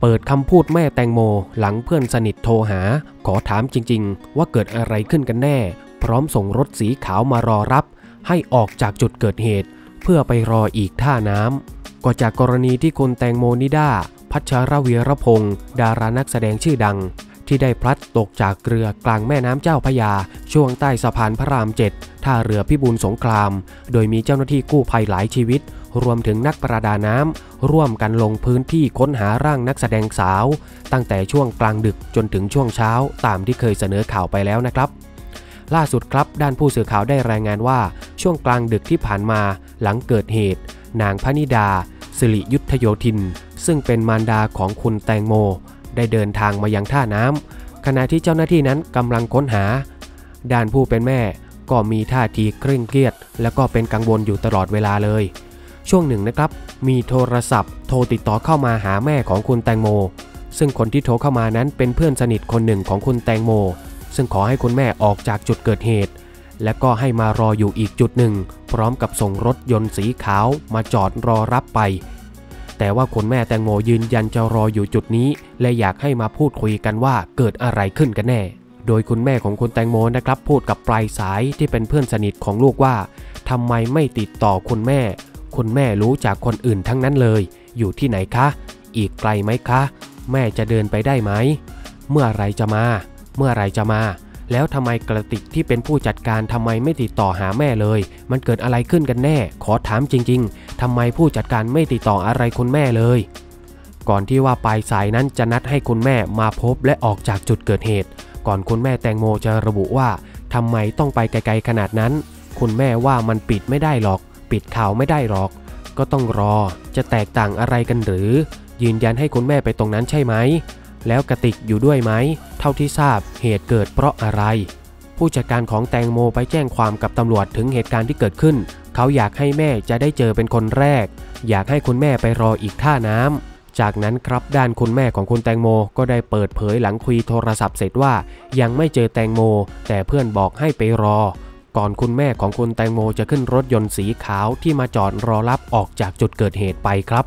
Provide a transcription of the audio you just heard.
เปิดคำพูดแม่แตงโม หลังเพื่อนสนิทโทรหา ขอถามจริง ๆ ว่าเกิดอะไรขึ้นกันแน่ พร้อมส่งรถสีขาวมารอรับ ให้ออกจากจุดเกิดเหตุ เพื่อไปรออีกท่าน้ำก็จากกรณีที่คุณแตงโมนิดาพัชรวีรพงศ์ดารานักแสดงชื่อดัง ที่ได้พลัดตกจากเรือกลางแม่น้ำเจ้าพยา ช่วงใต้สะพานพระรามเจ็ดท่าเรือพิบูลสงคราม โดยมีเจ้าหน้าที่กู้ภัยหลายชีวิต รวมถึงนักประดาน้ำร่วมกันลงพื้นที่ค้นหาร่างนักแสดงสาว ตั้งแต่ช่วงกลางดึกจนถึงช่วงเช้า ตามที่เคยเสนอข่าวไปแล้วนะครับล่าสุดครับด้านผู้สื่อข่าวได้รายงานว่า ช่วงกลางดึกที่ผ่านมาหลังเกิดเหตุ นางพนิดา สิริยุทธโยธิน ซึ่งเป็นมารดาของคุณแตงโม ได้เดินทางมายังท่าน้ำขณะที่เจ้าหน้าที่นั้นกำลังค้นหา ด้านผู้เป็นแม่ก็มีท่าทีเคร่งเครียด และก็เป็นกังวลอยู่ตลอดเวลาเลย ช่วงหนึ่งนะครับ มีโทรศัพท์ โทรติดต่อเข้ามาหาแม่ของคุณแตงโม ซึ่งคนที่โทรเข้ามานั้นเป็นเพื่อนสนิทคนหนึ่งของคุณแตงโม ซึ่งขอให้คุณแม่ออกจากจุดเกิดเหตุ และก็ให้มารออยู่อีกจุดหนึ่ง พร้อมกับส่งรถยนต์สีขาวมาจอดรอรับไป แต่ว่าคุณแม่แตงโมยืนยันจะรออยู่จุดนี้ และอยากให้มาพูดคุยกันว่าเกิดอะไรขึ้นกันแน่ โดยคุณแม่ของคุณแตงโมนะครับพูดกับปลายสายที่เป็นเพื่อนสนิทของลูกว่าทำไมไม่ติดต่อคุณแม่ คุณแม่รู้จากคนอื่นทั้งนั้นเลย อยู่ที่ไหนคะ อีกไกลไหมคะ แม่จะเดินไปได้ไหม เมื่อไรจะมา เมื่อไรจะมา แล้วทำไมกระติกที่เป็นผู้จัดการทำไมไม่ติดต่อหาแม่เลย มันเกิดอะไรขึ้นกันแน่ ขอถามจริง ๆทำไมผู้จัดการไม่ติดต่ออะไรคุณแม่เลย ก่อนที่ว่าปลายสายนั้นจะนัดให้คุณแม่มาพบและออกจากจุดเกิดเหตุ ก่อนคุณแม่แตงโมจะระบุว่าทำไมต้องไปไกลๆขนาดนั้น คุณแม่ว่ามันปิดไม่ได้หรอก ปิดข่าวไม่ได้หรอก ก็ต้องรอ จะแตกต่างอะไรกันหรือ ยืนยันให้คุณแม่ไปตรงนั้นใช่ไหม แล้วกระติกอยู่ด้วยไหม เท่าที่ทราบเหตุเกิดเพราะอะไร ผู้จัดการของแตงโมไปแจ้งความกับตำรวจถึงเหตุการณ์ที่เกิดขึ้น เขาอยากให้แม่จะได้เจอเป็นคนแรก อยากให้คุณแม่ไปรออีกท่าน้ำจากนั้นครับด้านคุณแม่ของคุณแตงโมก็ได้เปิดเผยหลังคุยโทรศัพท์เสร็จว่า ยังไม่เจอแตงโม แต่เพื่อนบอกให้ไปรอ ก่อนคุณแม่ของคุณแตงโมจะขึ้นรถยนต์สีขาวที่มาจอดรอรับออกจากจุดเกิดเหตุไปครับ